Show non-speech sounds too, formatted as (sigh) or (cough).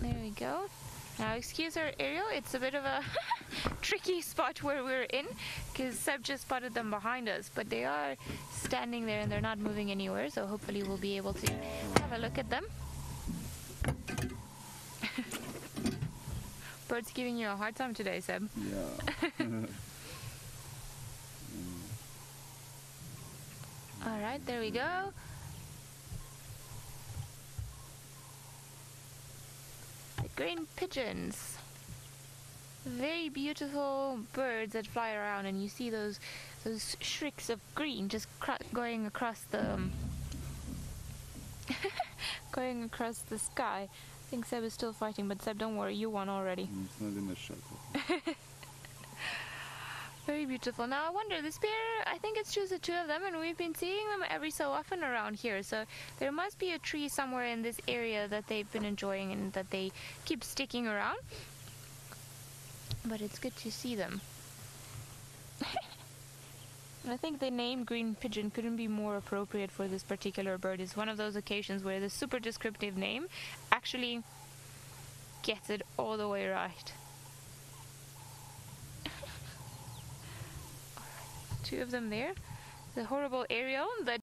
There we go. Now, excuse our aerial, it's a bit of a (laughs) tricky spot where we're in because Seb just spotted them behind us, but they are standing there and they're not moving anywhere, so hopefully we'll be able to have a look at them. (laughs) Bird's giving you a hard time today, Seb. Yeah. (laughs) All right, there we go. Green pigeons. Very beautiful birds that fly around, and you see those those shrieks of green just cr- going across the um, (laughs) going across the sky. I think Seb is still fighting, but Seb, don't worry, you won already. It's not in the shot. (laughs) Very beautiful. Now I wonder, this pair, I think it's just the two of them, and we've been seeing them every so often around here. So there must be a tree somewhere in this area that they've been enjoying and that they keep sticking around. But it's good to see them. (laughs) I think the name green pigeon couldn't be more appropriate for this particular bird. It's one of those occasions where the super descriptive name actually gets it all the way right. Two of them there. The horrible aerial that